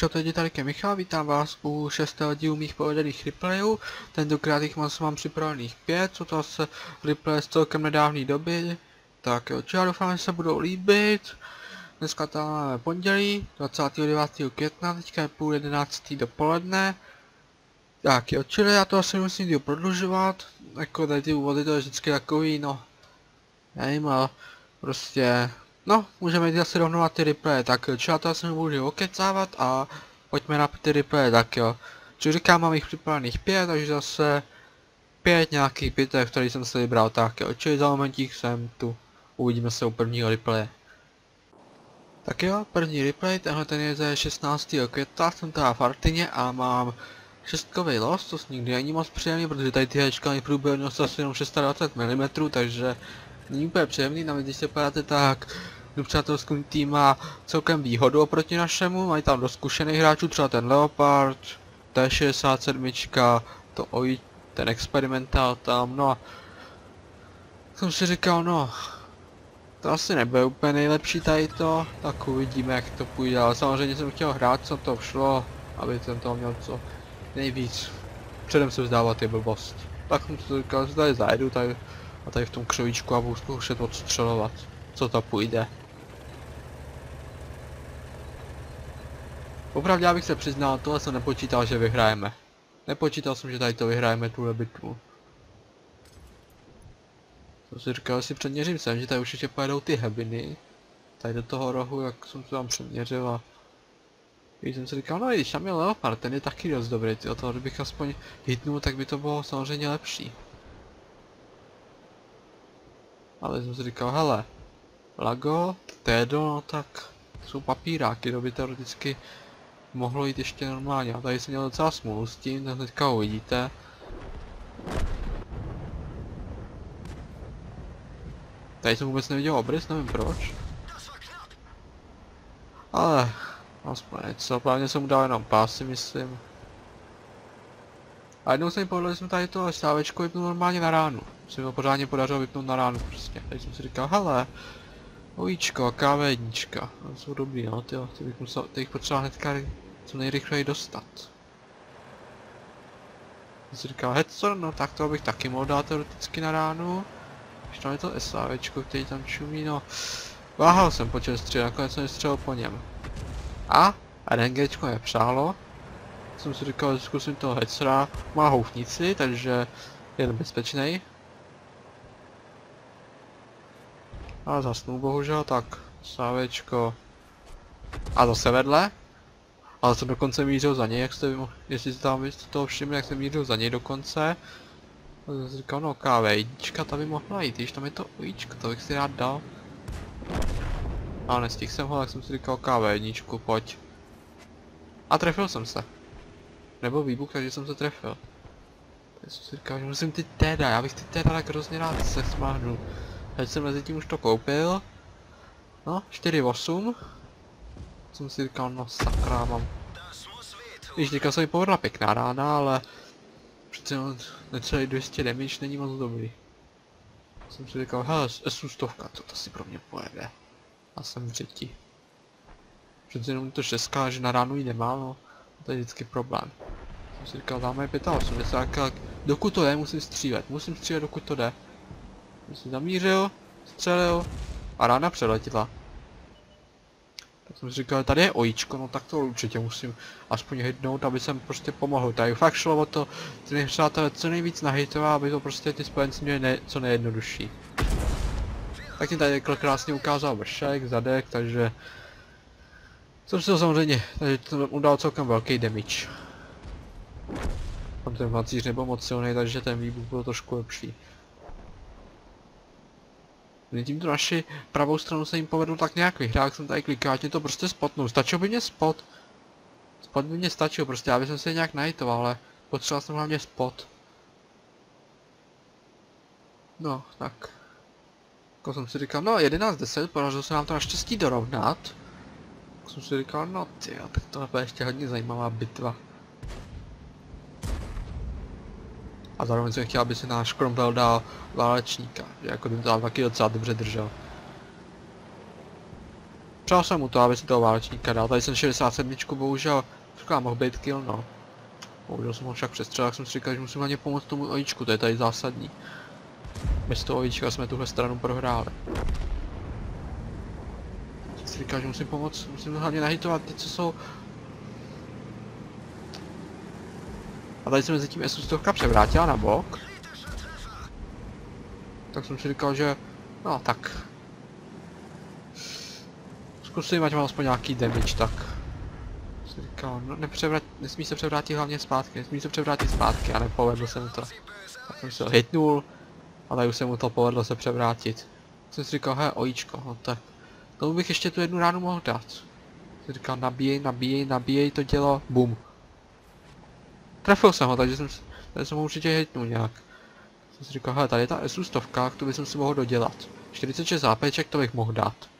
čau, tady tady Michal, vítám vás u šestého dílu mých povedených replayů. Tentokrát jich mám, mám připravených pět, jsou to zase replay z celkem nedávné doby. Tak jo, já doufám, že se budou líbit. Dneska tam máme pondělí, 29. května, teďka je půl jedenáctý dopoledne. Tak jo, čili já to asi musím díl prodlužovat, jako tady ty úvody to je vždycky takový, no, nevím, ale prostě No, můžeme jít asi rovnou na ty replay, tak čo já to asi nebudu okecávat a pojďme na ty replay, tak jo. Čo říkám, mám jich připravených pět, takže zase pět nějakých bitev, který jsem si vybral, tak jo, čili za momentík jsem tu. Uvidíme se u prvního replaye. Tak jo, první replay, tenhle ten je ze 16. května, jsem teda v Artině a mám šestkový los, to nikdy není moc příjemný, protože tady ty hečka mají průběrnost asi jenom 620 mm, takže není úplně příjemný, navíc když se podáte tak přátelskou tým má celkem výhodu oproti našemu, mají tam dost zkušených hráčů, třeba ten Leopard, T67, to OI, ten experimentál tam, no a jsem si říkal, no, to asi nebude úplně nejlepší tady to, tak uvidíme jak to půjde, ale samozřejmě jsem chtěl hrát, co to šlo, aby jsem to měl co nejvíc. Předem se vzdávat je blbost. Tak jsem si říkal, že tady zajdu tady, a tady v tom křovíčku a budu zkoušet odstřelovat, co to půjde. Opravdu já bych se přiznal, tohle jsem nepočítal, že vyhrajeme. Nepočítal jsem, že tady to vyhrajeme, tuhle bitvu. To si říkal, si přeměřím sem, že tady určitě pojedou ty hebiny. Tady do toho rohu, jak jsem to tam přeměřil a... Když jsem si říkal, no když tam je Leopard, ten je taky dost dobrý, ty o toho, kdybych aspoň hitnul, tak by to bylo samozřejmě lepší. Ale jsem si říkal, hele, Lago, Tedo, no tak jsou papíráky, to by teoreticky mohlo jít ještě normálně. A tady jsem měl docela smůlu s tím, tak teďka uvidíte. Tady jsem vůbec neviděl obrys, nevím proč. Ale, aspoň něco, právě jsem mu dal jenom pásy, myslím. A jednou se mi povedlo, že jsem tady to stávečko vypnul normálně na ránu. Se mi pořádně podařilo vypnout na ránu prostě. Tady jsem si říkal, hele, ojíčko, káva jednička. To jsou dobrý, no, ty, ty bych musel, ty bych potřeboval hnedka co nejrychleji dostat. Když si říkal Headstone, no tak to bych taky mohl dát teoreticky na ránu. Když tam je to SAVčko, který tam čumí, no. Váhal jsem po čem střílet, nakonec jsem střelil po něm. A RNGčko je přálo. Jsem si říkal, že zkusím toho Headsra. Má houfnici, takže je bezpečný. A zasnul bohužel, tak SAVčko. A zase vedle. Ale jsem dokonce mířil za něj, jak jste, jestli jste tam jste toho všimli, jak jsem mířil za něj dokonce. A jsem říkal, no káve, jíčka ta by mohla jít, když tam je to ujíčko, to bych si rád dal. A nestihl jsem ho, tak jsem si říkal, káve, jedničku, pojď. A trefil jsem se. Nebo výbuch, takže jsem se trefil. Tak jsem si říkal, že musím ty teda, já bych ty teda tak hrozně rád se smáhnul. Teď jsem mezi tím už to koupil. No, 4,8 jsem si říkal, no sakra, mám. Víš, teďka se mi povedla pěkná rána, ale přece necelý 200 damage není moc dobrý. Jsem si říkal, hele, s stovka, to, to si pro mě pojede. A jsem třetí. Přece jenom to šestka, že na ránu ji nemá, no. To je vždycky problém. Jsem si říkal, dáme 85, tak dokud to jde, musím střílet. Musím střílet, dokud to jde. Jsem zamířil, střelil a rána přeletěla. Tak jsem si říkal, tady je ojíčko, no tak to určitě musím aspoň hitnout, aby jsem prostě pomohl. Tady fakt šlo o to, ty nepřátelé co nejvíc nahitovat, aby to prostě ty spojenci měli ne, co nejjednodušší. Tak mi tady krásně ukázal vršek, zadek, takže... Jsem si to samozřejmě, takže to mu dal celkem velký damage. Tam ten macíř nebyl moc silný, takže ten výbuch byl trošku lepší. Mě tímto naši pravou stranu se jim povedlo tak nějak vyhrát, jak jsem tady klikal, ať mě to prostě spotnul. Stačil by mě spot. Spot by mě stačil, prostě já bych se nějak najitoval, ale potřeboval jsem hlavně spot. No, tak. Jako jsem si říkal, no 11-10, podařilo se nám to naštěstí dorovnat. Tak jsem si říkal, no ty, tak to bude ještě hodně zajímavá bitva. A zároveň jsem chtěl, aby si náš Cromwell dal válečníka, že jako ten tam taky docela dobře držel. Přál jsem mu to, aby si toho válečníka dal. Tady jsem 67, bohužel, říkám, mohl být kill, no. Bohužel jsem ho však přestřelil, jak jsem si říkal, že musím hlavně pomoct tomu ojíčku, to je tady zásadní. Bez toho ojíčka jsme tuhle stranu prohráli. Jsem si říkal, že musím pomoct, musím hlavně nahitovat ty, co jsou... A tady se mezi tím S100 převrátila na bok. Tak jsem si říkal, že... No tak, Zkusím, ať mám aspoň nějaký damage, tak. Si říkal, no nepřevrat, nesmí se převrátit hlavně zpátky, nesmí se převrátit zpátky a nepovedlo se mu to. Tak jsem se hitnul, ale už se mu to povedlo se převrátit. Jsem si říkal, hej, ojíčko, no tak. Tomu bych ještě tu jednu ránu mohl dát. Jsem říkal, nabíjej, nabíjej, nabíjej to dělo, bum. Trefil jsem ho, takže jsem, takže jsem ho určitě hitnul nějak. Jsem si říkal, hele, tady je ta SU stovka, tu bych si mohl dodělat. 46 zápeček to bych mohl dát.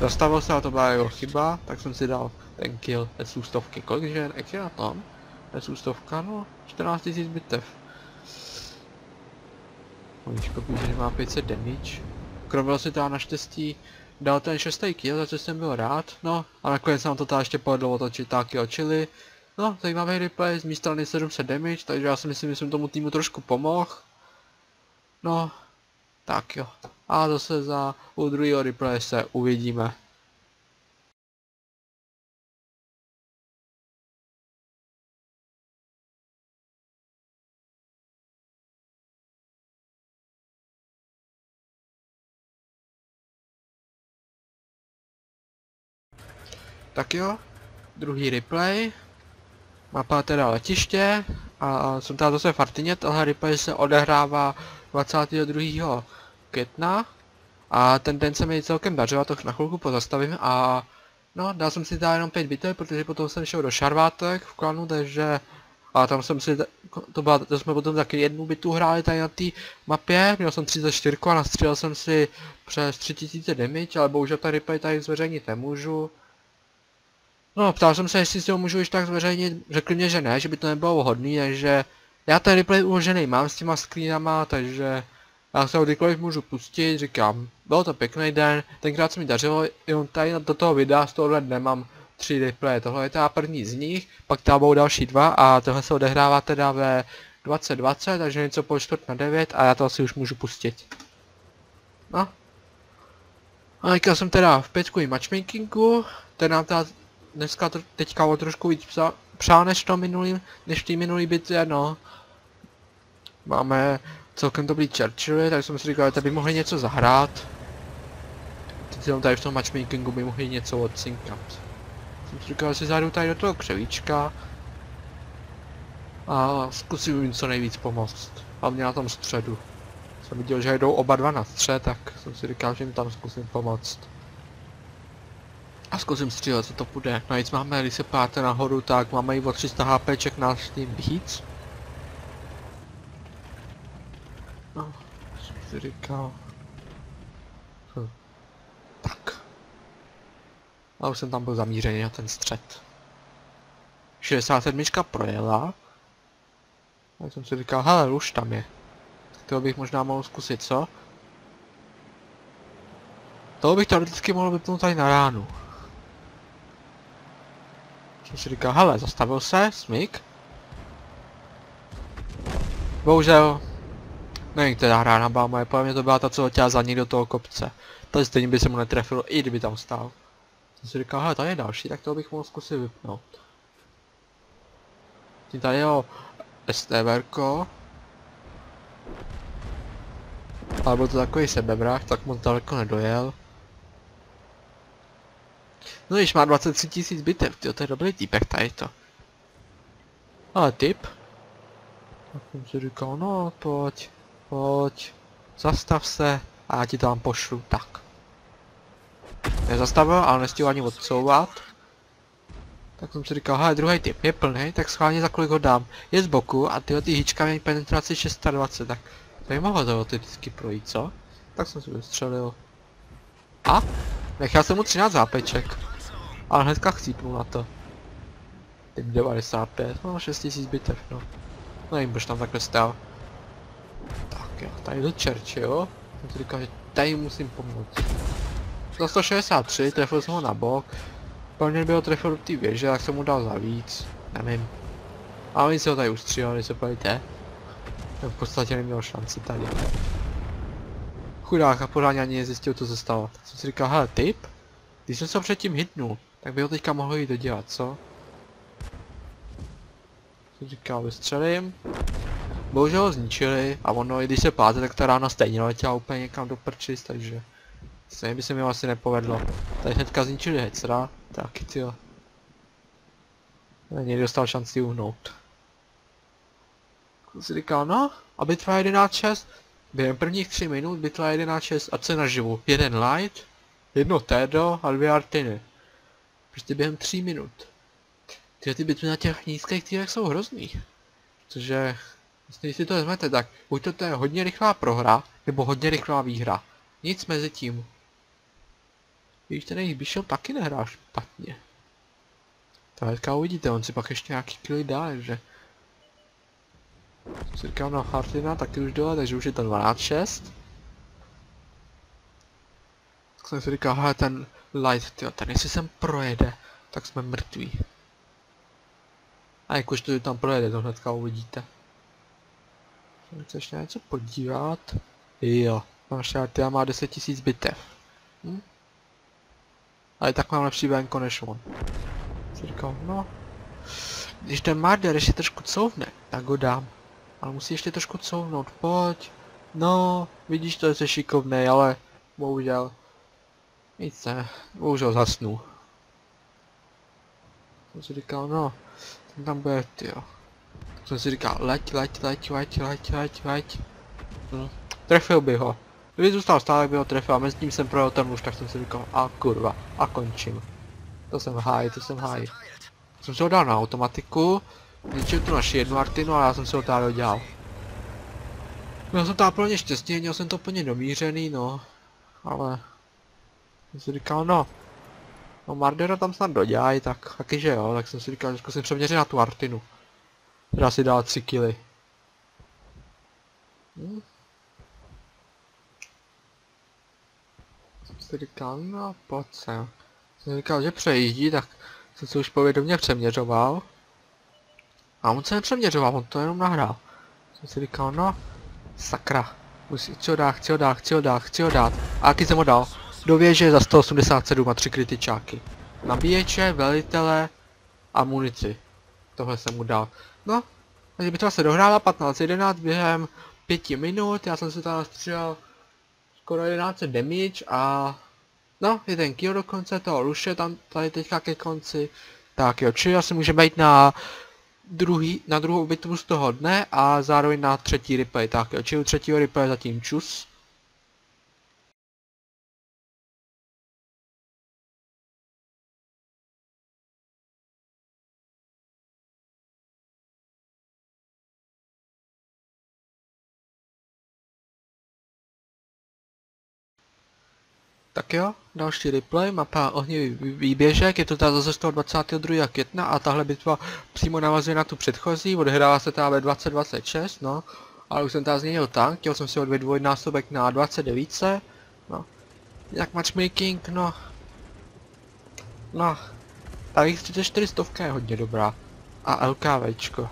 Zastavil se a to byla jeho chyba, tak jsem si dal ten kill SU stovky. Kolik že jak je na tom? SU stovka, no 14 000 bitev. Píše, že má 500 damage. Krovil si teda naštěstí dal ten šestý kill, za co jsem byl rád. No a nakonec nám to teda ještě povedlo otočit taky očili. No, zajímavý replay z mé strany 700 damage, takže já si myslím, že jsem tomu týmu trošku pomohl. No, tak jo. A zase za u druhého replaye se uvidíme. Tak jo, druhý replay. Mapa teda letiště. A jsem tady zase v Artině, tohle replay se odehrává 22 května. A ten den se mi celkem dařilo, to na chvilku pozastavím. A no, dal jsem si tady jenom 5 bitev, protože potom jsem šel do Šarvátek v klanu, takže a tam jsem si, to, byla, to jsme potom taky jednu bitu hráli tady na té mapě, měl jsem 34 a nastřílel jsem si přes 3000 damage, ale bohužel tady replay tady zveřejnit nemůžu. No, ptal jsem se, jestli si ho můžu ještě tak zveřejnit, řekli mě, že ne, že by to nebylo vhodný, takže já ten replay uložený mám s těma screenama, takže já se ho kdykoliv můžu pustit, říkám, byl to pěkný den, tenkrát se mi dařilo, jenom tady do toho videa z tohohle dne mám tři replaye, tohle je teda první z nich, pak tam budou další dva a tohle se odehrává teda ve 2020, takže něco po čtvrt na 9 a já to asi už můžu pustit. No. A teďka jsem teda v pětkovým matchmakingu, ten nám teda dneska teďka o trošku víc psa, přál než to minulý, než v minulý bitvě, no. Máme celkem dobrý Churchilly, tak jsem si říkal, že by mohli něco zahrát. Teď tady v tom matchmakingu by mohli něco odcinkat. Jsem si říkal, že si zajdu tady do toho křevíčka. A zkusím jim co nejvíc pomoct. Hlavně na tom středu. Jsem viděl, že jdou oba dva na střed, tak jsem si říkal, že jim tam zkusím pomoct. A zkusím střílet, co to půjde. No nic máme, když se páte nahoru, tak máme i o 300 HPček na tím víc. No, jsem si říkal. Hm. Tak. A už jsem tam byl zamířený na ten střed. 67 projela. A jsem si říkal, hele, už tam je. Toho bych možná mohl zkusit, co? Toho bych teoreticky mohl vypnout tady na ránu. Jsem si říkal, hele, zastavil se, smyk. Bohužel, nevím, která rána byla moje, podle mě to byla ta, co chtěla za ní do toho kopce. To stejně by se mu netrefilo, i kdyby tam stál. Jsem si říkal, hele, tady je další, tak to bych mohl zkusit vypnout. Tím tady jo STVRko. Ale byl to takový sebevrah, tak moc daleko nedojel. No když má 23 tisíc bitev, tyjo, to je dobrý týpek tady to. Ale typ? Tak jsem si říkal, no pojď, pojď, zastav se a já ti tam pošlu, tak. Nezastavil, ale nestihl ani odsouvat. Tak jsem si říkal, hele, druhý typ je plný, tak schválně za kolik ho dám. Je z boku a tyhle ty hýčka mají penetraci 620, tak to by mohlo teoreticky projít, co? Tak jsem si vystřelil. A? Nechal jsem mu 13 zápeček. Ale hnedka chcípnu na to. Typ 95, no 6000 bitev, no. Nevím, proč tam takhle stál. Tak jo, tady do čerče, jo? Jsem si říkal, že tady musím pomoct. Za 163, trefil jsem ho na bok. Plně ho trefil do té věže, tak jsem mu dal za víc. Nevím. A oni se ho tady ustříhali, se pojďte. V podstatě neměl šanci tady. Chudák a pořádně ani nezjistil, co se stalo. Tak jsem si říkal, hele, tip? Když jsem se předtím hitnul, tak by ho teďka mohl jít dodělat, co? Jsem říkal, vystřelím. Bohužel ho zničili a ono, i když se páte, tak ta rána stejně letěla úplně někam do prčis, takže... Stejně by se mi asi nepovedlo. Tady hnedka zničili hecera, taky tyjo. Někdy dostal šanci uhnout. Si říkal, no, a bitva 11.6, během prvních 3 minut bitva 11.6 a co naživu? Jeden light, jedno tedo a dvě artiny. Prostě během 3 minut. Tyhle ty bitvy na těch nízkých týrech jsou hrozný. Protože, vlastně, když si to vezmete, tak buď to, to je hodně rychlá prohra, nebo hodně rychlá výhra. Nic mezi tím. Víš, ten jejich Bishop taky nehrál špatně. To hnedka uvidíte, on si pak ještě nějaký killy dá, že... Si říkám na Hartina taky už dole, takže už je to 12-6. Tak jsem si říkal, hele ten light, tyjo, ten jestli sem projede, tak jsme mrtví. A jakož to tam projede, to hnedka uvidíte. Chci ještě něco podívat. Jo, naše Artia má 10 000 bitev. Hm? Ale tak mám lepší venko než on. Si říkal, no. Když ten Marder ještě trošku couvne, tak ho dám. Ale musí ještě trošku couvnout, pojď. No, vidíš, to je se šikovnej, ale bohužel. Nic ne, bohužel zasnu. Jsem si říkal, no, ten tam bude, jo. Tak jsem si říkal, leď, leď, leď, leď, leď, leď, leď. Hm. Trefil by ho. Kdyby zůstal stále, by ho trefil a mezi tím jsem projel ten muž, tak jsem si říkal, a kurva, a končím. To jsem háj, to jsem háj. Jsem se ho dal na automatiku, zničil tu naši jednu artinu, ale já jsem se ho tady dodělal. Měl jsem tam plně štěstí, měl jsem to plně domířený, no. Ale... Jsem si říkal, no. No Mardera tam snad dodělají, tak taky že jo, tak jsem si říkal, že zkusím přeměřit na tu artinu. Která si dala 3 kily. Hm. si říkal, no pojď sem. Jsem říkal, že přejíždí, tak jsem se už povědomě přeměřoval. A on se nepřeměřoval, on to jenom nahrál. Jsem si říkal, no, sakra. Musí, chci ho dát, chci ho dát, chci ho dát, chci ho dát. A jaký jsem ho dal? Do věže za 187 a 3 kritičáky. Nabíječe, velitele a munici. Tohle jsem mu dal. No, takže bitva se dohrála 15-11 během 5 minut, já jsem se tam nastřelil skoro 11 damage a no, jeden kill do konce toho ruše tam tady teďka ke konci. Tak jo, čili asi můžeme jít na druhý, na druhou bitvu z toho dne a zároveň na třetí replay. Tak jo, čili u třetího replay zatím čus. Tak jo, další replay, mapa ohnivý výběžek, je to ta zase z toho 22. května a tahle bitva přímo navazuje na tu předchozí, odehrává se ta ve 2026, no. Ale už jsem tady změnil tank, chtěl jsem si odvět dvojnásobek na 29, no. Jak matchmaking, no. No. Ta X34 stovka je hodně dobrá. A LKVčko.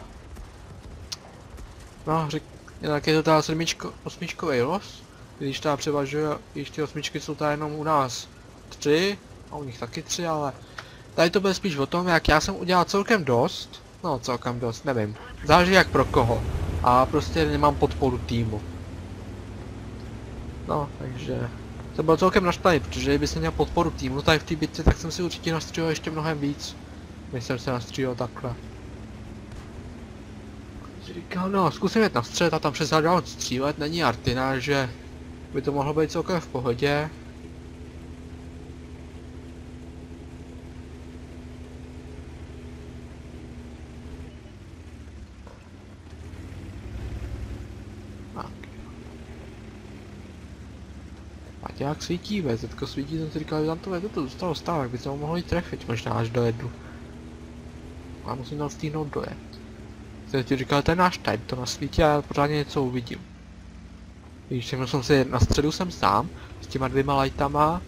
No, řek, tak je to ta sedmičko, osmičkový los. Když ta převažuje, když ty osmičky jsou tady jenom u nás tři, a u nich taky tři, ale tady to bude spíš o tom, jak já jsem udělal celkem dost, no celkem dost, nevím, záleží jak pro koho, a prostě nemám podporu týmu. No, takže to bylo celkem naštvaný, protože kdyby jsem měl podporu týmu tady v té bitvě, tak jsem si určitě nastřílel ještě mnohem víc, než jsem se nastřílel takhle. Říkal, no, zkusím jet na střed a tam přes střílet, není Artina, že by to mohlo být celkem v pohodě. Jak svítí VZ svítí, jsem si říkal, že tam to VZ to zůstalo stát, tak by se ho mohli trefit, možná až dojedu. A musím tam stihnout dojet. Jsem ti říkal, ten náš time to nasvítí a pořádně něco uvidím. Víš, všechno jsem si, na středu jsem sám, s těma dvěma lightama,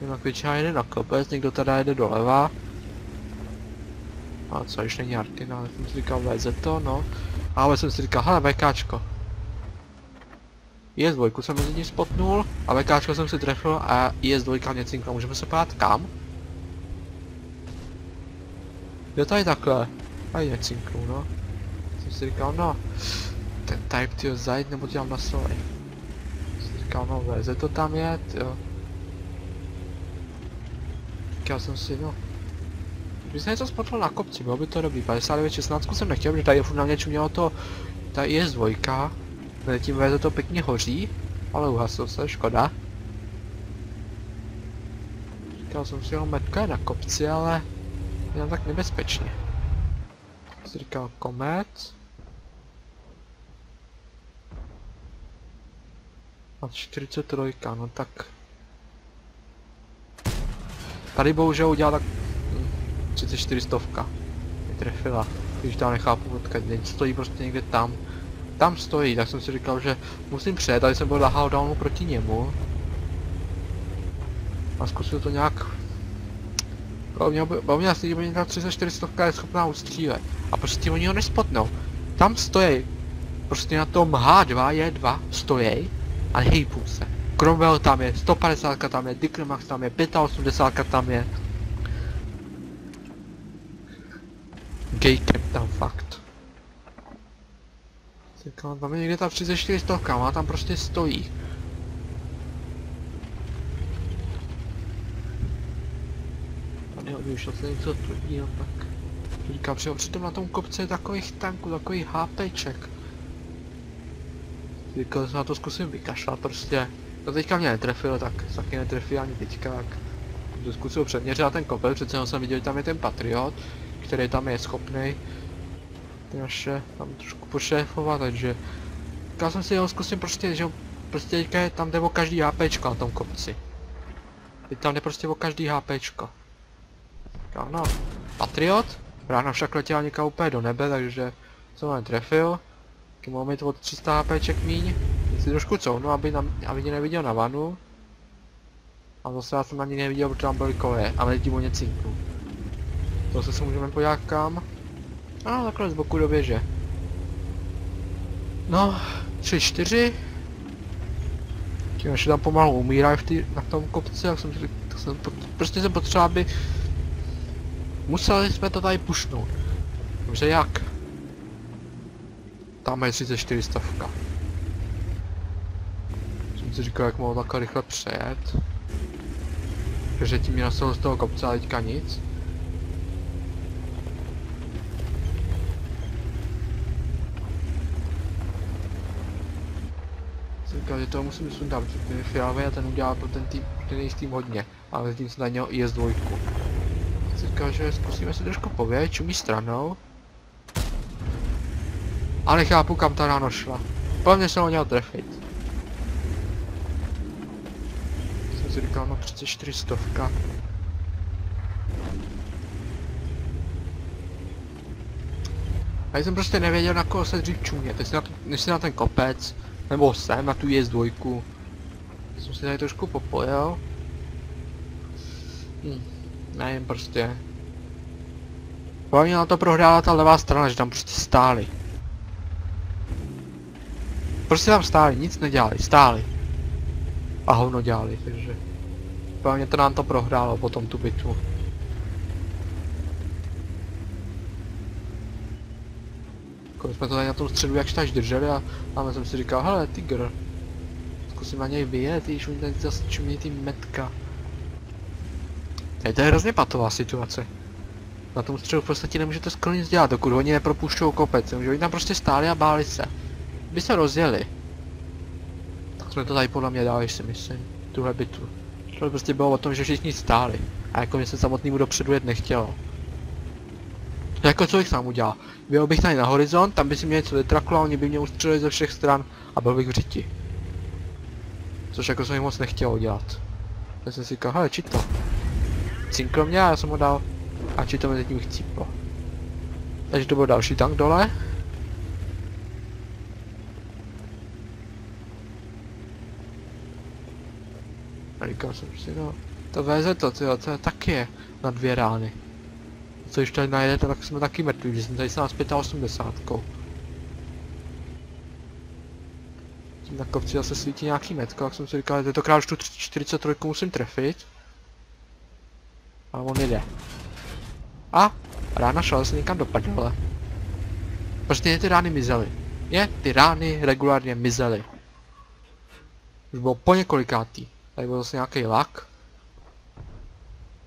jinak většina jede na kopec, někdo teda jede doleva. A co, ještě není Arkina, ale jsem si říkal, veze to, no. Ale jsem si říkal, hele, VKčko. IS-2 jsem mezi ní spotnul a VKčko jsem si trefil a IS-2 mě cinkla. Můžeme se pát kam? Jo, tady takhle. Tady necinknu, no. Jsem si říkal, no. Ten type, tyjo, zajít nebo dělám na solej. Říkal, no, veze to tam je, jo. Říkal jsem si, no. Kdyby se něco spotnul na kopci, bylo by to dobrý. 59, 16 jsem nechtěl, protože tady je furt na mě čumělo to, ta IS-2. Mezi tím VZ to pěkně hoří, ale uhasil se, škoda. Říkal jsem si, jo, metka je na kopci, ale je tak nebezpečně. Říkal komet. A 43, no tak. Tady bohužel udělal tak 34 stovka. Mě trefila. Když tam nechápu odkud, stojí prostě někde tam tam stojí, tak jsem si říkal, že musím přejet, tady jsem byl lahal downu proti němu. A zkusil to nějak... Mě asi, že ta 3400 je schopná ustřílet. A prostě oni ho nespotnou. Tam stojí. Prostě na tom H2 je 2 stojí a nehýbou se. Cromwell tam je, 150 tam je, Dickermax tam je, 85 tam je. Gaycap tam fakt. Říkám, tam je někde ta 34 stovka, má tam prostě stojí. Tady vyšlo se něco tvrdí, tak. Říkám, že přitom na tom kopce je takových tanků, takových HPček. Říkal, že na to zkusím vykašlat prostě. To teďka mě netrefilo, tak taky netrefí ani teďka, tak zkusil předměřit ten kopec, přece jsem viděl, že tam je ten Patriot, který tam je schopný ty naše tam trošku pošéfovat, takže já jsem si ho zkusím prostě, že prostě teďka je tam jde o každý HPčko na tom kopci. Teď tam jde prostě o každý HPčko. Ano, Patriot, rána však letěla někam úplně do nebe, takže jsem ho netrefil. Taky mohl mít od 300 HPček míň. Si trošku couvnu, aby, na, aby mě neviděl na vanu. A zase já jsem ani neviděl, protože tam byly koje, ale tím o ně cinknu. To se můžeme podívat kam. A no, takhle z boku do věže. No, tři, čtyři. Tím ještě tam pomalu umírají v tý, na tom kopci, jak jsem, tak jsem prostě jsem potřeba, aby museli jsme to tady pušnout. Dobře, jak? Tam je 34 stavka. Jsem si říkal, jak mohu takhle rychle přejet. Protože tím mě z toho kopce a teďka nic. říkal, že to musím sundat, protože ten je fialový a ten udělal pro ten tým, ten její tým hodně. Ale tím se na něho IS-2. Říkal, že zkusíme si trošku povědět, čumí stranou. A nechápu, kam ta ráno šla. Podle mě se ho měl trefit. Jsem si říkal, no 34 stovka. A jsem prostě nevěděl, na koho se dřív čumět, jestli na, jestli na ten kopec, nebo sem na tu jest dvojku. Jsem si tady trošku popojel. Hm, nevím prostě. Hlavně na to prohrála ta levá strana, že tam prostě stáli. Prostě tam stáli, nic nedělali, stáli. A hovno dělali, takže... Hlavně to nám to prohrálo potom tu bitvu. Jako jsme to tady na tom středu jakž tak drželi a máme jsem si říkal, hele, tygr. Zkusím na něj vyjet, když oni tady zase čumí ty metka. Tady to je hrozně patová situace. Na tom středu v podstatě nemůžete skoro nic dělat, dokud oni nepropoušťou kopec, že oni tam prostě stáli a báli se. By se rozjeli. Tak jsme to tady podle mě dali, si myslím, tuhle bitvu. To prostě bylo o tom, že všichni stáli. A jako mě se samotnému dopředu jet nechtělo. Jako co bych sám udělal? Byl bych tady na horizont, tam by si mě něco vytraklo a oni by mě ustřelili ze všech stran a byl bych v řiti. Což jako jsem jim moc nechtěl udělat. Tak jsem si říkal, hele, to. Cinklo mě a já jsem ho dal a to mezi tím chcíplo. Takže to byl další tank dole. A říkal jsem si, no, to VZ to, tyjo, to je taky je na dvě rány. Co když tady najedete, tak jsme taky mrtví, když jsem tady s 85. Tím na kopci zase svítí nějaký metko, jak jsem si říkal, že tentokrát už tu 43 musím trefit. Ale on jde. A rána šla se někam do prdele. Prostě ty rány mizely. Je, ty rány regulárně mizely. Už bylo po několikátý. Tady byl zase nějaký lak.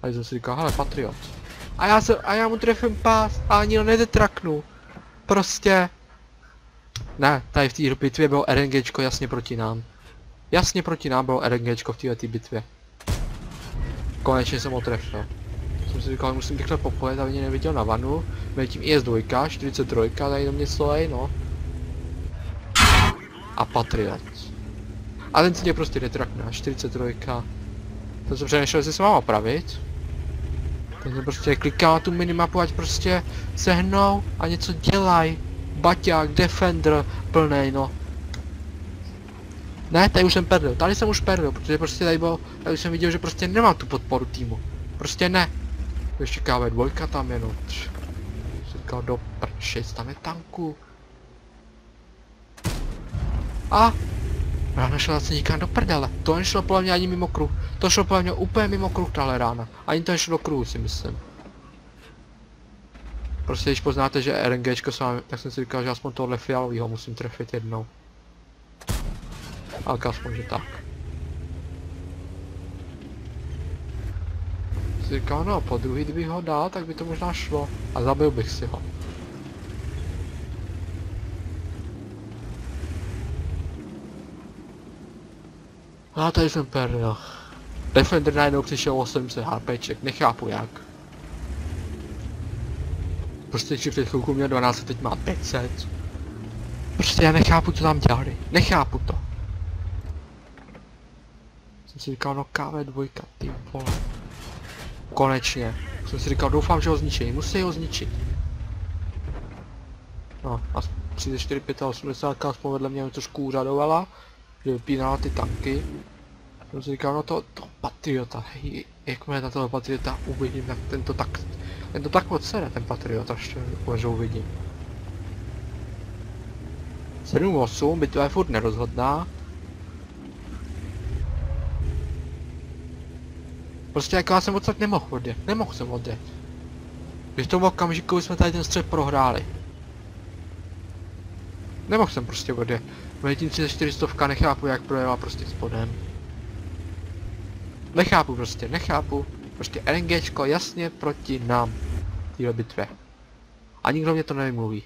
Tady jsem si říkal, hele, Patriot. A já, se, a já mu trefím pás a ani ho nedetraknu. Prostě. Ne, tady v té bitvě bylo RNGčko jasně proti nám. Jasně proti nám bylo RNGčko v této bitvě. Konečně jsem ho trefil. Jsem si říkal, musím rychle popojet, aby mě neviděl na vanu. Byl tím IS-2, 43, tady do mě slej, no. A Patriot. A ten tě prostě netrakne, 43. To jsem přemýšlel, jestli se mám opravit. Ten prostě klikal na tu minimapu, ať prostě sehnou a něco dělaj. Baťák, Defender, plnej, no. Ne, tady už jsem perdl, tady jsem už perdl, protože prostě tady bylo, tady už jsem viděl, že prostě nemám tu podporu týmu. Prostě ne. Ještě KV2 tam jenom. Říkal do prčic, tam je tanku. A Rána šla zase nikam do prdele. To nešlo podle mě ani mimo kruh. To šlo podle mě úplně mimo kruh tahle rána. Ani to nešlo do kruhu si myslím. Prostě když poznáte, že RNGčko s vámi, tak jsem si říkal, že aspoň tohle fialovýho musím trefit jednou. Ale aspoň, že tak. Říkal, no po druhý kdybych ho dal, tak by to možná šlo. A zabil bych si ho. A tady jsem perdel. Defender najednou přišel 800 HPček, nechápu jak. Prostě když před chvilkou měl 12 teď má 500. Prostě já nechápu, co tam dělali. Nechápu to. Jsem si říkal, no KV2, ty vole. Konečně. Jsem si říkal, doufám, že ho zničí. Musí ho zničit. No, a 34, 85 aspoň vedle mě trošku úřadovala že vypínala ty tanky. Jsem si říkal, no to, to patriota, hej, jakmile na toho patriota uvidím, tak tento tak, tento tak odsere ten patriot, až to že uvidím. 7-8, bitva je furt nerozhodná. Prostě jako já jsem odsaď nemohl odjet, nemohl jsem odjet. Když v tom okamžiku jsme tady ten střed prohráli. Nemohl jsem prostě odjet. Moje 3400 nechápu, jak projela prostě spodem. Nechápu prostě, nechápu. Prostě RNGčko jasně proti nám. Týhle bitvě. A nikdo mě to nevymluví.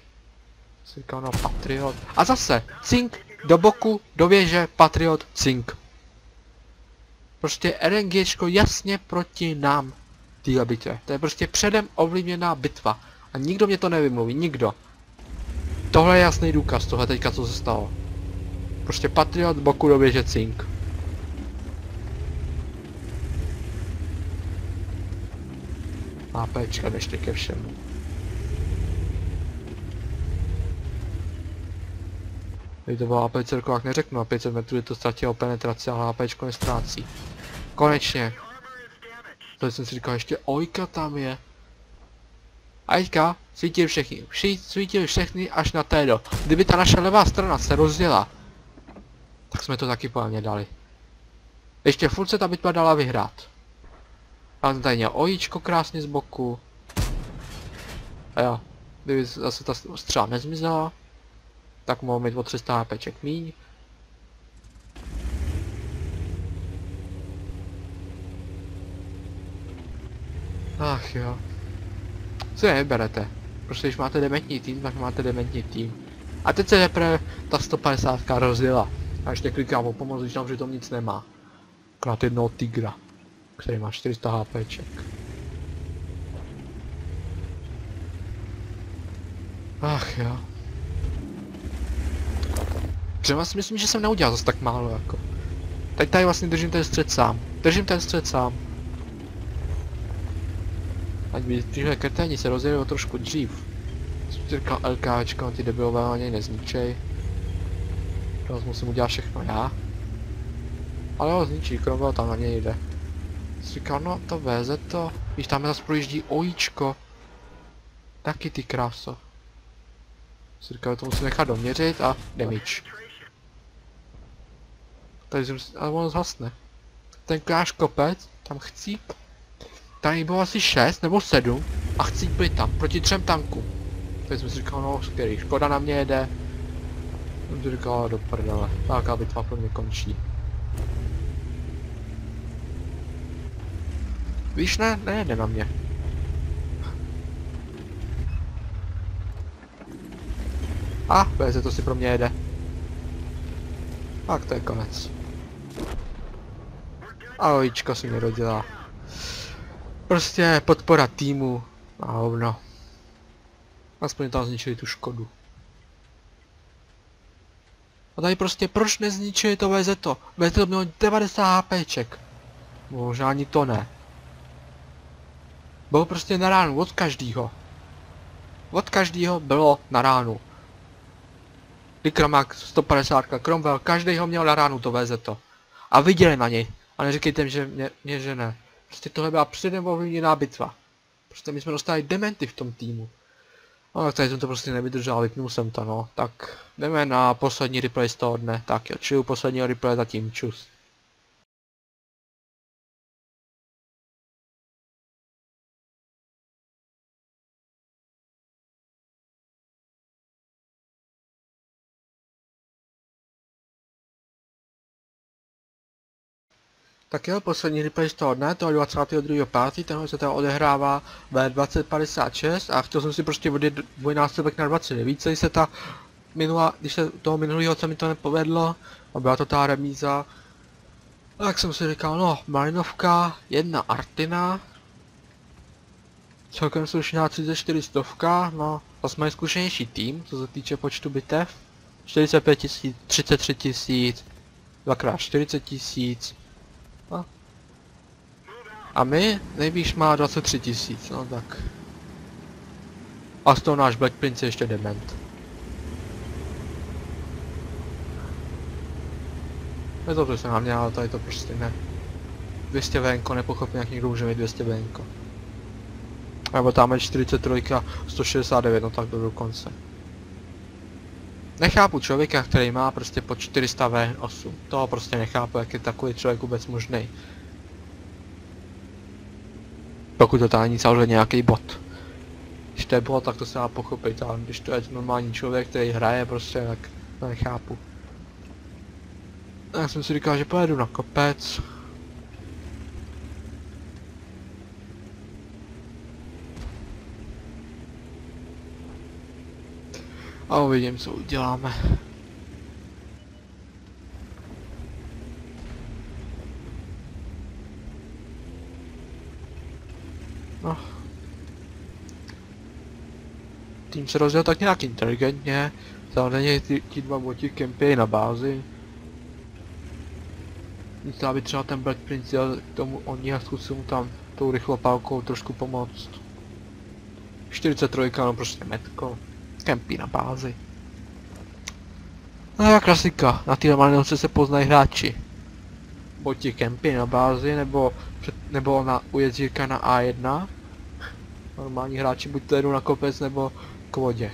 Říkal na Patriot. A zase, cink, do boku, do věže, Patriot, cink. Prostě RNGčko jasně proti nám. Týhle bitvě. To je prostě předem ovlivněná bitva. A nikdo mě to nevymluví, nikdo. Tohle je jasný důkaz tohle teďka co se stalo. Prostě Patriot boku do věže cink. APčka ještě ke všemu. Kdyby to bylo APC, jak neřeknu, na 500 metrů je to ztratilo penetraci, ale APčko nestrácí. Konečně. To jsem si říkal, ještě ojka tam je. Ajka, svítili všechny, svítili všechny až na tédo. Kdyby ta naše levá strana se rozděla, tak jsme to taky plně dali. Ještě furt se ta bitva dala vyhrát. Ale tady měl ojíčko krásně z boku. A jo, kdyby zase ta střela nezmizela, tak mohl mít o 300 HPček míň. Ach jo. Co je berete? Prostě když máte dementní tým, tak máte dementní tým. A teď se teprve ta 150 rozjela. A ještě klikám o pomoc, když tam přitom nic nemá. Krát jednoho tigra, který má 400 HPček. Ach jo. Třeba si myslím, že jsem neudělal zase tak málo jako. Teď tady vlastně držím ten střed sám. Držím ten střed sám. Ať by tyhle kreténi se rozjeli trošku dřív. Jsem říkal LKčko, ty debilové ani nezničej. Teraz musím udělat všechno já. Ale ho zničí, Cromwell tam na něj jde. Říkal, no to veze to. Když tam zase projíždí ojíčko. Taky ty kráso. Říkal, to musím nechat doměřit a damage. Tady jsem, ale ono zhasne. Ten kráš kopec, tam chcíp. Tady bylo asi 6 nebo 7 a chcíp byli tam, proti třem tankům. Teď jsem si říkal, no skvělý, škoda na mě jede. Jsem si říkal, do prdele, taká bitva pro mě končí. Víš ne, nejede na mě. A, BZ to si pro mě jede. Tak to je konec. A ojíčko si mi rodila. Prostě podpora týmu a hovno. Aspoň tam zničili tu škodu. A tady prostě proč nezničili to VZ to? VZ to mělo 90 HPček. Možná ani to ne. Bylo prostě na ránu od každýho. Od každýho bylo na ránu. Dikromak 150, Cromwell, každý ho měl na ránu to VZ to. A viděli na něj. A neříkejte mi, že mě, mě že ne. Prostě tohle byla předem bitva. Prostě my jsme dostali dementy v tom týmu. Tak tady jsem to prostě nevydržel, vypnul jsem to no. Tak jdeme na poslední replay z toho dne. Tak jo, čiju posledního replay zatím, čus. Tak jo, poslední replay z toho dne, toho 22.5. tenhle se teda odehrává ve 2056 a chtěl jsem si prostě vodit dvojnásobek na 29, celý se ta minula, když se toho minulého se mi to nepovedlo a byla to ta remíza, tak jsem si říkal, no, Marinovka, jedna Artina, celkem slušná 34 stovka, no, zase mají zkušenější tým, co se týče počtu bitev, 45 tisíc, 33 tisíc, dvakrát 40 tisíc, a my nejvýš má 23 tisíc, no tak. A z toho náš Black Prince je ještě dement. Je to, že se nám ale tady to prostě ne. 200 venko, nepochopím jak někdo může mít 200 venko. Nebo tam je 43 a 169, no tak do dokonce. Nechápu člověka, který má prostě po 400 V8. Toho prostě nechápu, jak je takový člověk vůbec možný. Pokud to není samozřejmě nějaký bot. Když to je bot, tak to se dá pochopit, ale když to je normální člověk, který hraje prostě, tak to nechápu. Já jsem si říkal, že pojedu na kopec. A uvidím, co uděláme. No. Tým se rozdělil tak nějak inteligentně. Samozřejmě ty, ti dva boti kempy na bázi. Nic aby třeba ten Black Prince jel k tomu oni a zkusil mu tam tou rychlopálkou trošku pomoct. 43, no prostě metko. Kempy na bázi. No klasika, na téhle malinovce se poznají hráči. Buď kempy na bázi, nebo, před, nebo na ujezdírka na A1. Normální hráči buď to jedou na kopec, nebo k vodě.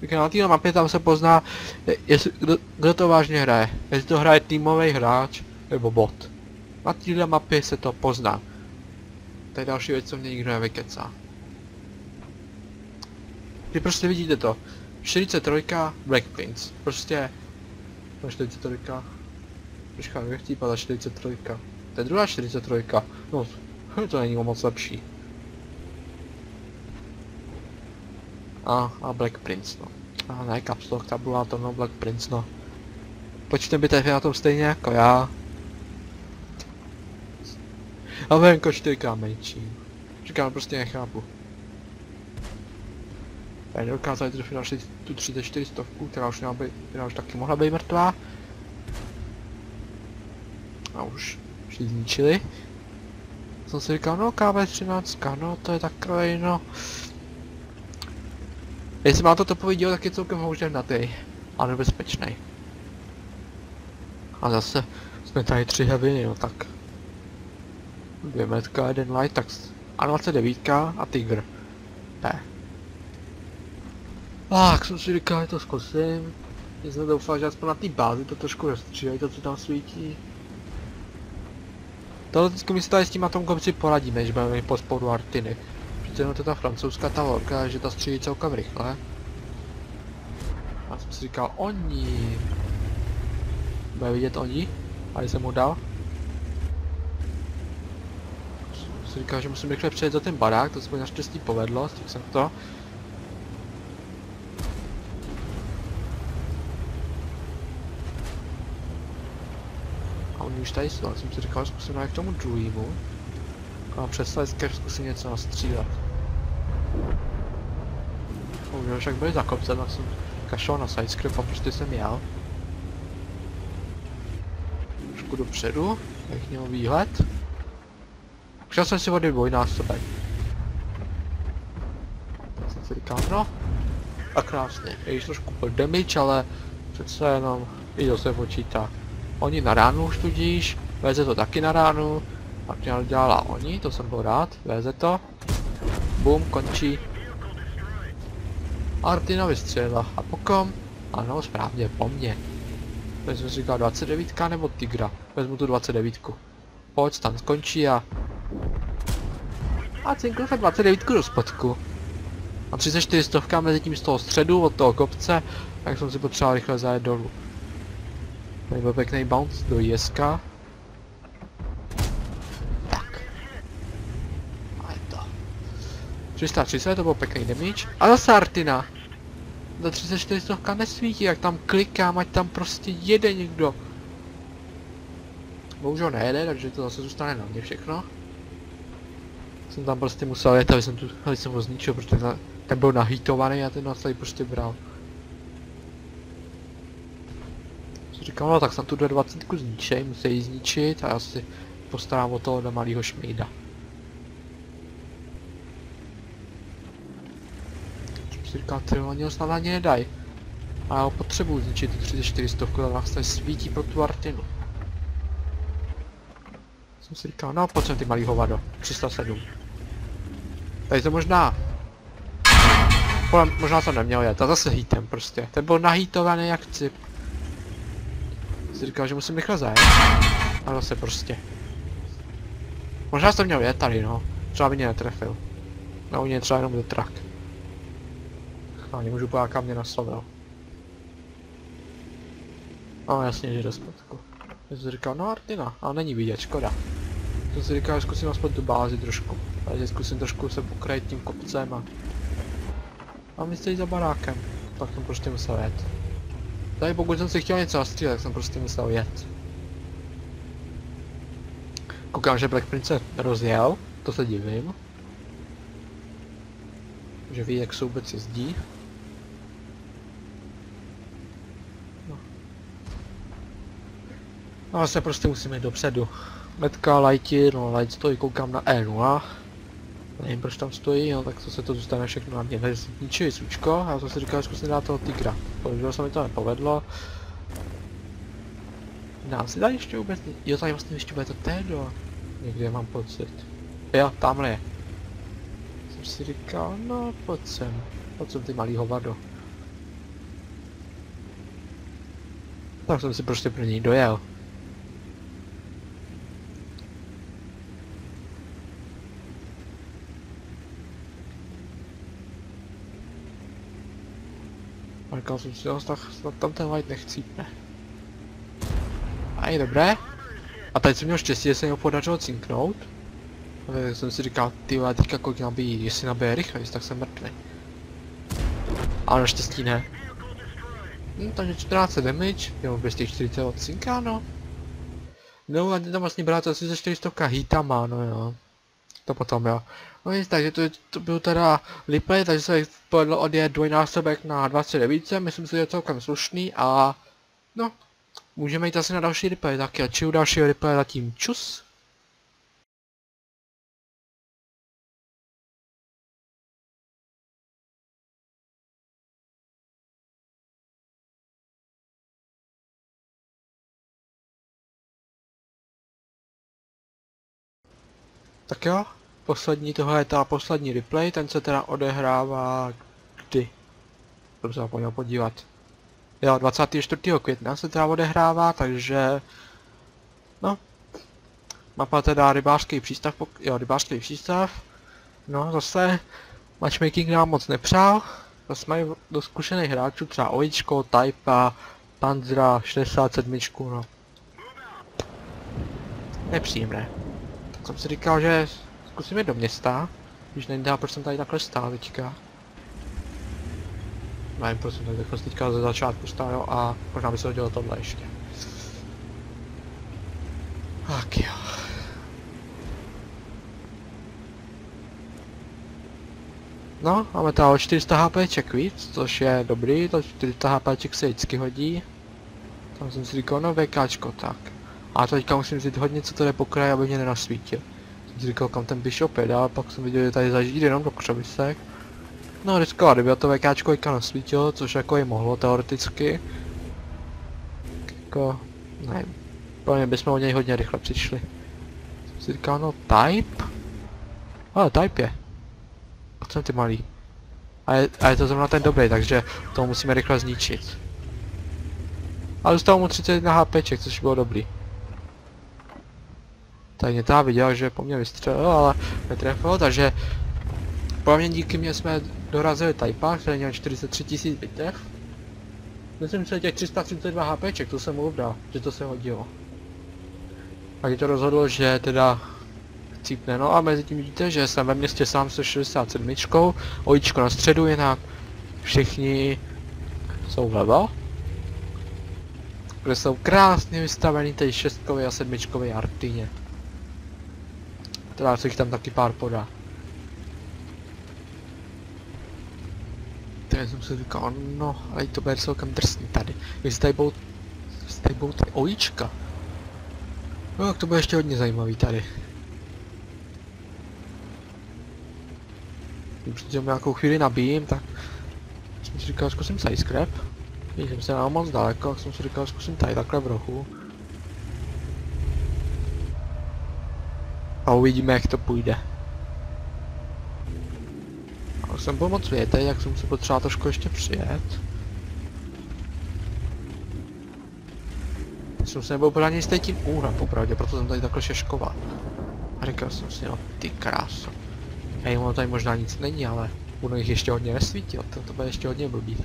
Takže na téhle mapě tam se pozná, je- jestli, kdo, kdo to vážně hraje. Jestli to hraje týmový hráč, nebo bot. Na téhle mapě se to pozná. To je další věc, co mě nikdo nevykecá. Vy prostě vidíte to. 43 Black Prince. Prostě... Je 43. Počkej, jak za 43. To je druhá 43. No, to není o moc lepší. A, a Black Prince, no. A ne Caps Lock tabulátor, no Black Prince, no. Počtem bitev je na tom stejně jako já. A venko 4 menší. Říkám, prostě nechápu. Já nedokázali trefit na tu 34 stovku, která už, měla být, která už taky mohla být mrtvá. A už, už ji zničili. Jsem si říkal, no KV13, no to je takovej, no. Jestli má toto povídeo, tak je celkem houževnatý. A nebezpečný. A zase Jsme tady tři heavy, no tak. Dvě metka, jeden light, tak a 29 a Tiger. Ne. Tak jsem si říkal, že to zkusím. Já jsem doufal, že aspoň na té bázi to trošku rozstříhají, to co tam svítí. Vždycky my si tady s tím na tom kopci poradíme, že budeme mít pod spodu Artiny. Přece jenom to ta francouzská ta lorka, že ta střílí celkem rychle. Já jsem si říkal, oni. Bude vidět oni? A jsem mu dal. Jsem si říkal, že musím rychle přejet za ten barák, to se mi naštěstí povedlo, stihl jsem to. Už tady jsou, já jsem si říkal, že zkusím k tomu druhému. A přestat když zkusím něco nastřílet. Bohužel však byli za kopcem, tak jsem kašel na sidescript a prostě jsem jel. Trošku dopředu, abych měl výhled. Šel jsem si vody dvojnásobek. Tak jsem si říkal, no. A krásně, je již trošku pod damage, ale přece jenom i to se počítá. Oni na ránu už tudíž, veze to taky na ránu, měl dělala oni, to jsem byl rád, veze to. Bum, končí. Artina vystřelila. A pokom? Ano, správně, po mně. Jsem si říkal 29 nebo Tigra. Vezmu tu 29. Pojď, tam skončí a... A cinkl se 29 do spodku. A 34 stovka mezi tím z toho středu, od toho kopce, tak jsem si potřeboval rychle zajet dolů. Byl pěkný bounce do ISK. Tak. A je to. 330, to byl pěkný damage. A zase Artina. Za 34 stovka nesvítí, jak tam klikám, ať tam prostě jede někdo. Bohužel nejede, takže to zase zůstane na mě všechno. Jsem tam prostě musel jet, aby jsem tu, aby jsem ho zničil, protože ten, ten byl nahýtovaný a ten nás tady prostě bral. Říkal, no tak jsem tu do 20 zničej, musí ji zničit a já si postarám o toho do malého šmejda. Jsem si říkal, ty oni ho snad ani nedaj. A já ho potřebuji zničit tu 34 stovku, tady svítí pro tu Artinu. Jsem si říkal, no pojď ty malý hovado, 307. Tady to možná... Podle- Možná jsem neměl jet, a zase hitem prostě. Ten byl nahýtovaný jak cip. Si říkal, že musím rychle zajet. A zase prostě. Možná jsem měl jet tady no. Třeba by mě netrefil. No u něj třeba jenom trak. A nemůžu poját kam mě naslovil. No jasně, že do spodku. Já jsem si říkal, no Artina, ale není vidět, škoda. Jsem si říkal, že zkusím aspoň tu bázi trošku. Takže zkusím trošku se pokrajit tím kopcem a... A my za barákem. Tak jsem prostě musel jet. Tady pokud jsem si chtěl něco nastřílet, tak jsem prostě musel jet. Koukám, že Black Prince rozjel, to se divím. Že ví, jak se vůbec jezdí. No. No a se prostě musíme jít dopředu. Metka, lighti, no light stojí, koukám na E0. Nevím proč tam stojí, no tak to se to zůstane všechno na mě. Ničili sučko, já jsem si říkal, že zkusím dát toho tigra. Bohužel se mi to nepovedlo. Dám si tady ještě vůbec, jo tady vlastně ještě bude to tédo. Někde mám pocit. Jo, tamhle je. Jsem si říkal, no pojď sem. Pojď sem ty malý hovado. Tak jsem si prostě pro něj dojel. A říkal jsem si, jo, tak snad tam ten light nechcípne. A je dobré. A teď jsem měl štěstí, že se mi ho podařilo cinknout. A tak jsem si říkal, ty vole, teďka kolik nabíjí, jestli nabije rychleji, tak jsem mrtvý. Ale naštěstí ne. Hm, takže 14 damage, jo, 240 od cinka, no. No a tam vlastně to asi ze 400 hitama, no jo. To potom jo. No nic, takže to, to byl teda replay, takže se povedlo odjet dvojnásobek na 29, myslím si, že je celkem slušný a no, můžeme jít asi na další replay, tak já u dalšího replay zatím čus. Tak jo, poslední, tohle je ta poslední replay, ten se teda odehrává kdy? Jsem se zapomněl podívat. Jo, 24. května se teda odehrává, takže... No. Mapa teda rybářský přístav, pok- jo, rybářský přístav. No, zase matchmaking nám moc nepřál. Zase mají do zkušených hráčů, třeba Ojičko, Typa, Panzera, 67, no. Nepříjemné. Jsem si říkal, že zkusím jít do města, když nedá, proč jsem tady takhle stál teďka. Nevím, proč jsem tady takhle teďka ze začátku stál, a možná by se hodilo tohle ještě. Tak jo. No, máme tady o 400 HPček víc, což je dobrý, to 400 HPček se vždycky hodí. Tam jsem si říkal, no VKčko, tak. A teďka musím říct hodně, co to jde po kraji, aby mě nenasvítil. Jsem si říkal, kam ten bishop jede, ale pak jsem viděl, že tady zažít jenom do křevisek. No, riskovat, kdyby to VKčko teďka nasvítilo, což jako i mohlo teoreticky. Jako, nevím. Pro mě bychom od něj hodně rychle přišli. Jsem si říkal, no type? Ale type je. A co ty malý? A je, a je to zrovna ten dobrý, takže to musíme rychle zničit. Ale dostal mu 31 HPček, což bylo dobrý. Tady mě tá viděl, že po mně vystřelil, ale netrefil, takže Hlavně díky mě jsme dorazili Typa, který měl 43 000 bitev. Myslím, že těch 332 HPček, to jsem mu dal, že to se hodilo. A to rozhodlo, že teda cípne. No a mezi tím vidíte, že jsem ve městě sám se 67. Ojíčko na středu, jinak všichni jsou vlevo. Kde jsou krásně vystavený tady šestkový a sedmičkový artyně. Teda se jich tam taky pár podá. Teď jsem si říkal, no, ale to bude celkem drsný tady. Jestli tady budou, jestli tady budou ty ojíčka. No, tak to bude ještě hodně zajímavý tady. Když jsem nějakou chvíli nabijím, tak jsem si říkal, zkusím sidescrap. Když jsem se nám moc daleko, tak jsem si říkal, zkusím tady takhle v rohu. A uvidíme, jak to půjde. Ale jsem byl moc větej, jak jsem se potřeboval trošku ještě přijet. Jsem se nebyl úplně jistý tím úhrem, popravdě, proto jsem tady takhle šeškoval. A říkal jsem si, no ty kráso. Hej, ono tady možná nic není, ale ono jich ještě hodně nesvítil, to, to bude ještě hodně blbý.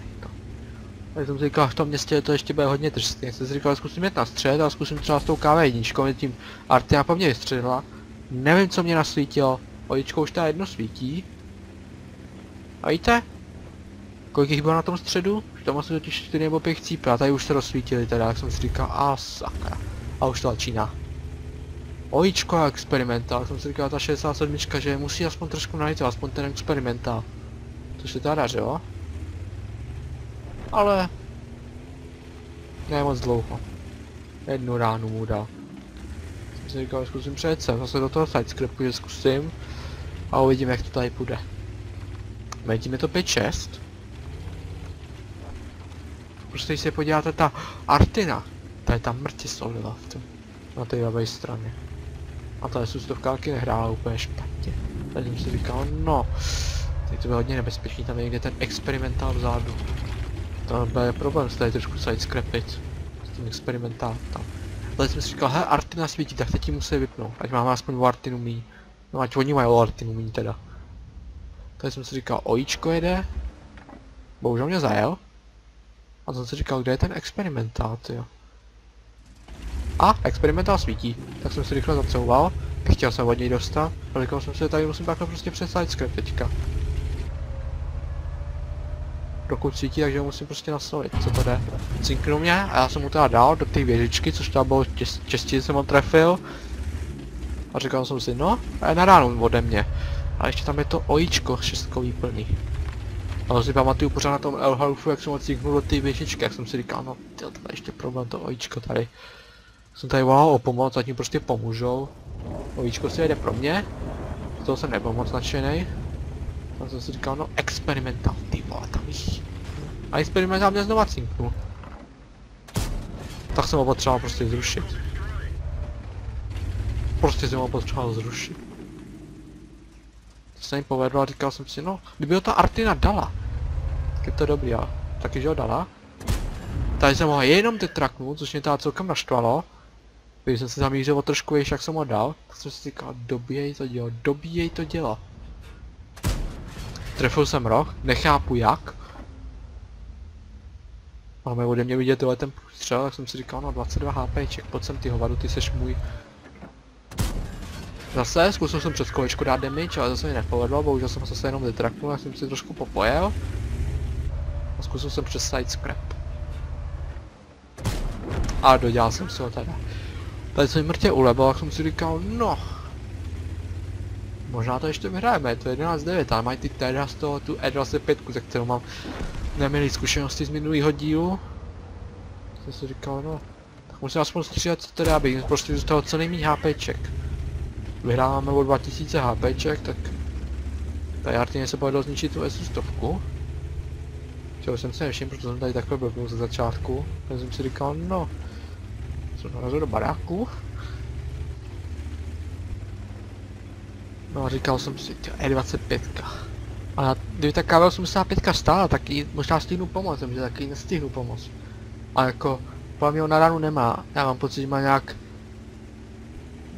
Tak jsem si říkal, v tom městě to ještě bude hodně jak jsem si říkal, zkusím jet na střed a zkusím třeba s tou KV1, tím Artia po mně vystřelila. Nevím, co mě nasvítilo, Ojičko už ta jedno svítí. A víte? Kolik jich bylo na tom středu? Tam asi totiž 4 nebo 5 cípy a tady už se rozsvítili teda, jak jsem si říkal, a sakra. A už to začíná. Ojíčko a experimentál, jsem si říkal ta 67, že musí aspoň trošku najít, aspoň ten experimentál. To se teda jo? Ale... Ne moc dlouho. Jednu ránu mu dal. Jsem říkal, zkusím přejet sem, zase do toho sidescrapu, že zkusím. A uvidím, jak to tady půjde. Mezi je to 5-6. Prostě když se podíváte, ta Artina, ta je tam mrtě solila v tom, na té levé straně. A ta sustovka taky nehrála úplně špatně. Tak jsem si říkal, no, teď to bude hodně nebezpečný, tam je někde ten experimentál vzadu. To bude problém se tady trošku sidescrapit. S tím experimentál tam. Ale jsem si říkal, he, Artina svítí, tak teď ji musí vypnout, ať máme aspoň o Artinu míň. No ať oni mají o Artinu míň teda. Tady jsem si říkal, ojíčko jede. Bohužel mě zajel. A jsem si říkal, kde je ten experimentál, jo. A, experimentál svítí. Tak jsem si rychle zacouval. Chtěl jsem od něj dostat. Říkal jsem si, tady musím takhle prostě přeslat skrep teďka. Dokud svítí, takže ho musím prostě naslovit, co to jde. Cinknul mě a já jsem mu teda dal do té věžičky, což tam bylo čestí, jsem ho trefil. A říkal jsem si, no, a je na ránu ode mě. A ještě tam je to ojíčko šestkový plný. A si pamatuju pořád na tom Elharufu, jak jsem odcíknul do té věžičky, jak jsem si říkal, no tyjo, to je ještě problém, to ojíčko tady. Jsem tady volal o pomoc, mi prostě pomůžou. Ojíčko si jede pro mě. Z toho jsem nebyl moc nadšený. A jsem si říkal, no experimentál, ty vole, tam jí. A experimentál mě znova cinknul. Tak jsem ho potřeboval prostě zrušit. Prostě jsem ho potřeboval zrušit. To se mi povedlo a říkal jsem si, no, kdyby ho ta Artina dala, tak je to dobrý, ale taky, že ho dala. Tady jsem ho jenom tetraknul, což mě teda celkem naštvalo. Když jsem se zamířil o trošku víš, jak jsem ho dal, tak jsem si říkal, dobíjej to dělo, dobíjej to dělo. Trefil jsem roh, nechápu jak. Máme ode mě vidět tohle ten střel, tak jsem si říkal, no 22 HPček, pojď sem ty hovadu, ty seš můj. Zase, zkusil jsem přes kolečku dát damage, ale zase mi nepovedlo, bohužel jsem zase jenom detraknul, jak jsem si trošku popojel. A zkusil jsem přes side scrap. A dodělal jsem si ho teda. Tady jsem mrtě ulebal, jak jsem si říkal, no. Možná to ještě vyhrajeme, to je 11-9, ale mají ty teda z toho tu E25, ze kterou mám neměli zkušenosti z minulého dílu. Jsem si říkal, no, tak musím aspoň střílet, co teda bych prostě z toho co nejméně HPček. Vyhráváme o 2000 HPček, tak tady Artině se povedlo zničit tu S100. Čeho jsem si nevšiml, protože jsem tady takhle blbnul ze začátku. Tak jsem si říkal, no, jsem narazil do baráku. No a říkal jsem si, tě, E25. Ale kdyby ta KV85 stála, tak ji možná stihnu pomoct, že taky nestihnu pomoct. A jako, podle mě na ranu nemá. Já mám pocit, že má nějak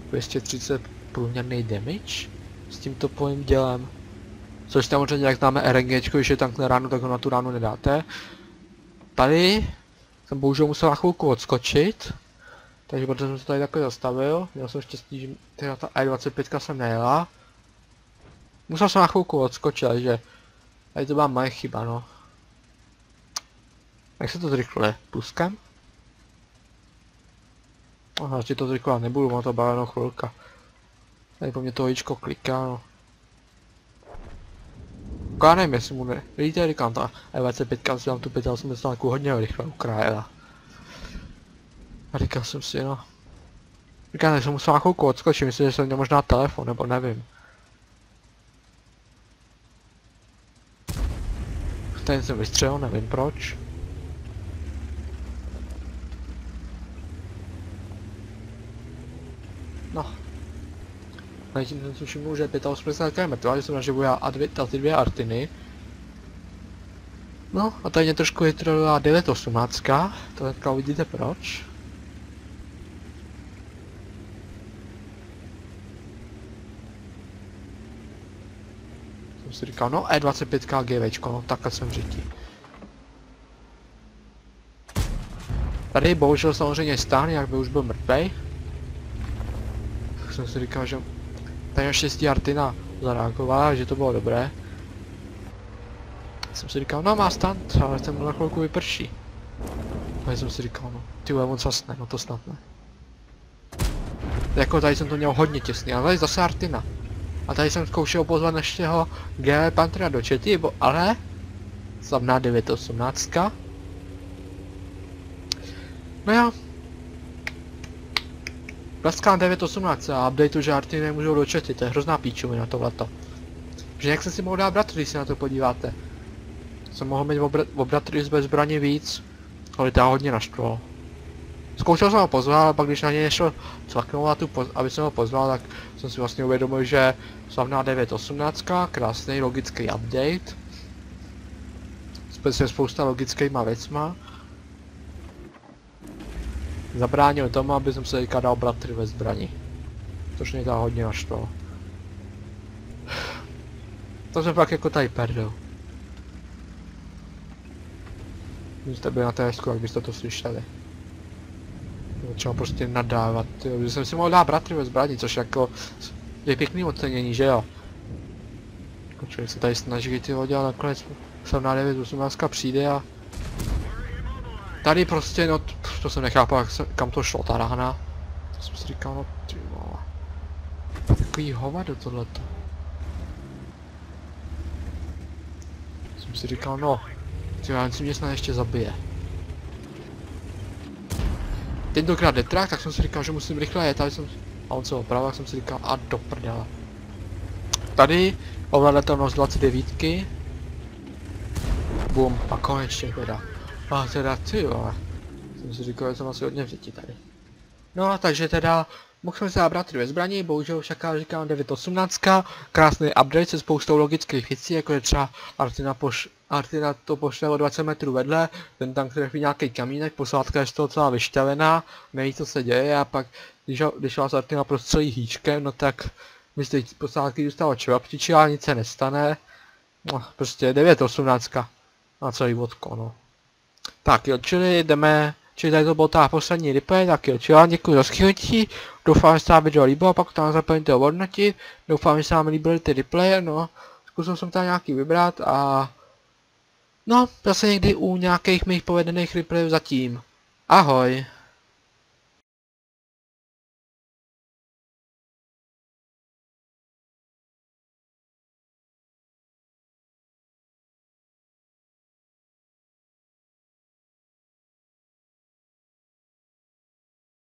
230 průměrný damage s tímto pojím dělem. Což samozřejmě jak známe RNG, když je tank na ránu, tak ho na tu ránu nedáte. Tady jsem bohužel musel na chvilku odskočit. Takže protože jsem se tady takhle zastavil, měl jsem štěstí, že teda ta E25 jsem nejela. Musel jsem na chvilku odskočit, že tady to byla moje chyba, no. Jak se to zrychluje? Puskem? Aha, ještě to zrychlovat nebudu, má to byla jenom chvilka. Tady po mě to ojíčko kliká, no. Já nevím, jestli mu ne... Vidíte, říkám, ta E25 si vám tu 85 hodně rychle ukrájela. A říkal jsem si, no. Říkám, že jsem musel na chvilku odskočit, myslím, že jsem měl možná telefon, nebo nevím. Ten jsem vystřelil, nevím proč. No. A tím jsem si že 85 km, že jsem naživu já a, dvě, a ty dvě artiny. No a tady mě trošku vytrolila 918, to teďka uvidíte proč. Jsem si říkal, no E25 GVčko, no takhle jsem řití. Tady bohužel samozřejmě stán, jak by už byl mrtvej. Tak jsem si říkal, že tady naštěstí Artina zareagovala, že to bylo dobré. Jsem si říkal, no má stan, ale ten na chvilku vyprší. A jsem si říkal, no, ty on zasne, no to snad ne. Jako tady jsem to měl hodně těsný, ale tady zase Artina. A tady jsem zkoušel pozvat našeho GL Panthera do čety, bo, ale slavná 918. No jo. Praskám 918 a updateu, že arty nemůžou do čety, to je hrozná píčovina tohleto. Že jak jsem si mohl dát bratr, když se na to podíváte. Jsem mohl mít obratry bez zbraně víc, ale to hodně naštvalo. Zkoušel jsem ho pozvat, ale pak když na něj nešel cvaknout, tu aby jsem ho pozval, tak jsem si vlastně uvědomil, že slavná 918, krásný logický update. Se spousta logickýma věcma. Zabránil tomu, aby jsem se teďka dal bratry ve zbrani. Což mě to hodně naštvalo. To jsem pak jako tady perdel. Kdybyste byli na té jak byste to slyšeli. Začal prostě nadávat, jo, že jsem si mohl dát bratry ve zbraní, což jako je pěkný ocenění, že jo. Jako člověk se tady snaží ty lodi a nakonec jsem na 918 přijde a Tady prostě, no, to jsem nechápal, jak se, kam to šlo, ta rána. To jsem si říkal, no, ty vole. Takový hovado tohleto. Jsem si říkal, no, ty já si mě snad ještě zabije tentokrát detrak, tak jsem si říkal, že musím rychle jet, tady jsem, a on se opravil, tak jsem si říkal, a do prdela. Tady ovladatelnost 29. Bum, a konečně teda. A teda ty vole. Jsem si říkal, že jsem asi hodně v děti tady. No a takže teda Mohl jsem se zabrat dvě zbraně, bohužel však říkám 9.18, krásný update se spoustou logických věcí, jako je třeba Artina, poš, Artina to pošle o 20 metrů vedle, ten tank trefí nějaký kamínek, posádka je z toho celá vyšťavená, neví co se děje a pak když, když vás Artina prostřelí hýčkem, no tak z té posádky dostává čevaptiči, ale nic se nestane. No, prostě 9.18 na celý vodko, no. Tak jo, čili jdeme Čili tady to byl ta poslední replay, tak jo, čili vám děkuji za schytí, doufám, že se vám video líbilo, pak tam zapomeňte hodnotit, doufám, že se vám líbily ty replaye, no, zkusil jsem tam nějaký vybrat a no, zase někdy u nějakých mých povedených replayů zatím. Ahoj.